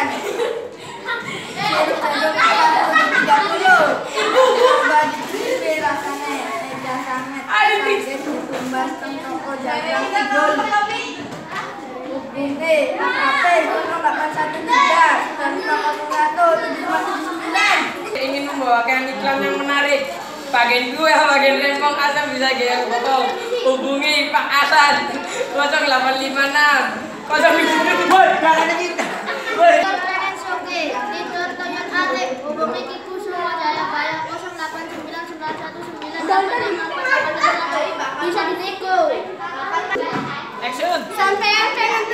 Silakan. Jadi saja makan tiga puluh. Coba dicicipi rasanya eja sangat. Sampai ditumbas toko jalan kidul. Ini HP 0813 901 ingin membawakan iklan yang menarik bagian gue bagian rempong asal bisa gaya hubungi Pak Asan 0856 07 Woi, jangan kita. 0899119858 bisa dinego. action Sampean pengen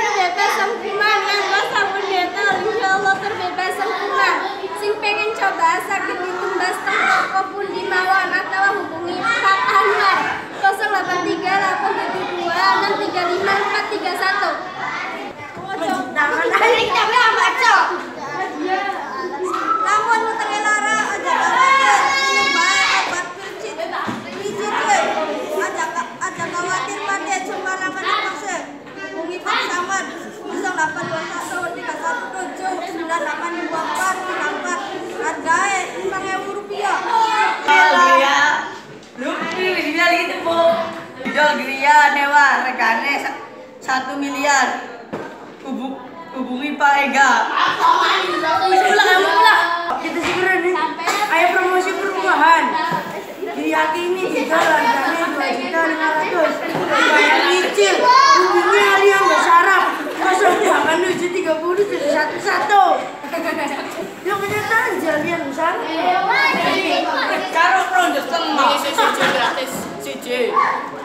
Gitu, Bu. Jual Gria Dewa regane sa- satu miliar. Hubung, hubungi Pak Ega. Pulang kamu pulang. Kita segera nih. Ayo promosi perumahan. Diyakini dijual harganya dua juta Hey.